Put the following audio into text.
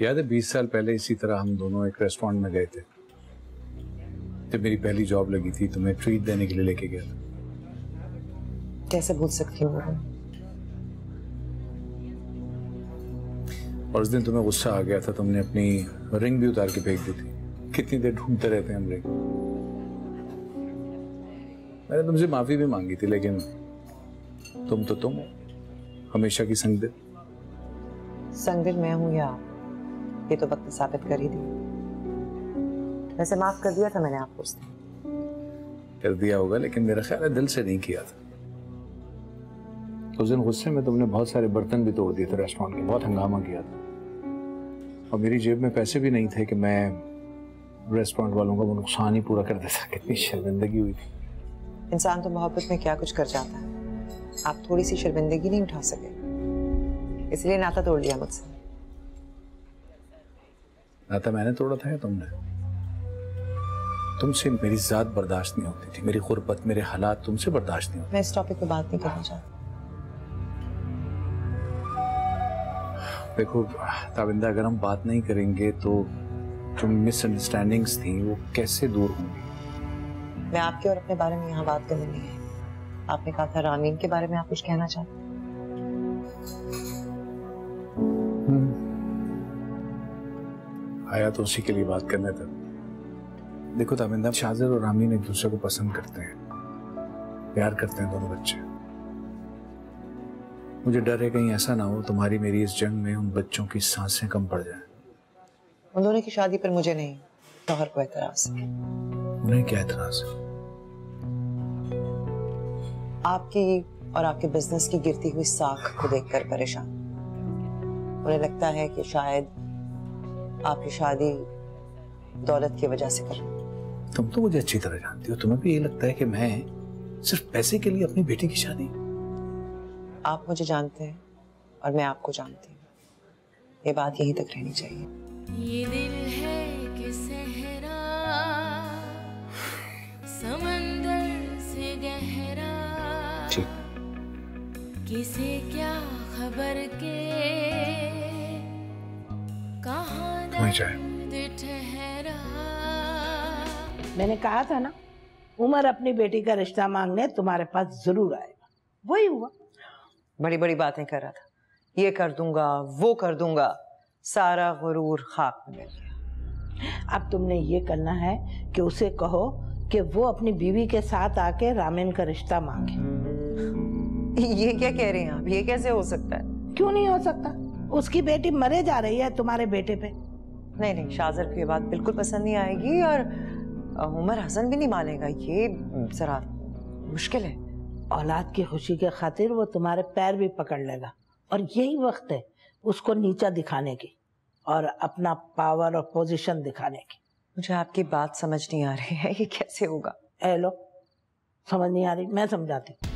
याद है बीस साल पहले इसी तरह हम दोनों एक रेस्टोरेंट में गए थे। जब मेरी पहली जॉब लगी थी तुम्हें ट्रीट देने के लिए लेके गया था। कैसे भूल सकती हूँ और उस दिन तुम्हें गुस्सा आ गया था तुमने अपनी रिंग भी उतार के फेंक दी थी। कितनी देर ढूंढते रहते हैं हम रिंग मैंने तुमसे माफ़ी भी मांगी थी लेकिन तुम तो तुम हमेशा की संगदिल संगदिल मैं हूँ या आप? ये तो वक्त साबित कर ही दी वैसे माफ़ कर दिया था मैंने आपको उस दिन कर दिया होगा लेकिन मेरा ख्याल है दिल से नहीं किया था। उस दिन गुस्से में तुमने बहुत सारे बर्तन भी तोड़ दिए थे रेस्टोरेंट के बहुत हंगामा किया था। और मेरी जेब में पैसे भी नहीं थे कि मैं रेस्टोरेंट वालों का वो नुकसान ही पूरा कर देता कितनी शर्मिंदगी हुई थी। इंसान तो मोहब्बत में क्या कुछ कर जाता है। आप थोड़ी सी शर्मिंदगी नहीं उठा सके। इसलिए नाता तोड़ लिया मुझसे। नाता मैंने तोड़ा था या तुमने? तुमसे मेरी जात बर्दाश्त नहीं होती थी। मेरी गुर्बत मेरे हालात तुमसे बर्दाश्त नहीं होते। मैं इस टॉपिक पे बात नहीं करना चाहती। देखो ताविंदा अगर हम बात नहीं करेंगे तो जो मिसअंडरस्टैंडिंग्स थी वो कैसे दूर होंगी? मैं आपके और अपने बारे में यहाँ बात करने नहीं आई आपने कहा था रामीन के बारे में आप कुछ कहना चाहते आया तो उसी के लिए बात करने था। देखो ताविंदा शाजिर और रामीन एक दूसरे को पसंद करते हैं। प्यार करते हैं दोनों बच्चे। मुझे डर है कहीं ऐसा ना हो तुम्हारी मेरी इस जंग में उन बच्चों की साँसें कम पड़ जाएँ। उन दोनों की शादी पर मुझे नहीं। शौहर को एतराज़ है। उन्हें क्या एतराज़ है? आपकी और आपके बिज़नेस की गिरती हुई साख को देखकर परेशान। उन्हें लगता है कि शायद आपकी शादी दौलत की वजह से कर। तुम तो मुझे अच्छी तरह जानती हो। तुम्हें भी ये लगता है कि मैं सिर्फ़ पैसे के लिए अपनी बेटी की शादी? आप मुझे जानते हैं और मैं आपको जानती हूँ। ये बात यहीं तक रहनी चाहिए। ये दिल है कि सहरा समंदर से गहरा। किसे क्या खबर के? दर्द ठहरा। मैंने कहा था ना उमर अपनी बेटी का रिश्ता मांगने तुम्हारे पास ज़रूर आएगा। वही हुआ। बड़ी बड़ी बातें कर रहा था। ये कर दूँगा वो कर दूँगा। सारा गुरूर खाक में मिल गया। अब तुमने ये करना है कि उसे कहो कि वो अपनी बीवी के साथ आके रामेन का रिश्ता मांगे। ये क्या कह रहे हैं आप? ये कैसे हो सकता है? क्यों नहीं हो सकता? उसकी बेटी मरे जा रही है तुम्हारे बेटे पे। नहीं नहीं शाहजर को ये बात बिल्कुल पसंद नहीं आएगी और उमर हसन भी नहीं मानेगा। ये जरा मुश्किल है। औलाद की खुशी के खातिर वो तुम्हारे पैर भी पकड़ लेगा और यही वक्त है उसको नीचा दिखाने की और अपना पावर और पोजीशन दिखाने की। मुझे आपकी बात समझ नहीं आ रही है ये कैसे होगा? ए लो समझ नहीं आ रही मैं समझाती हूँ।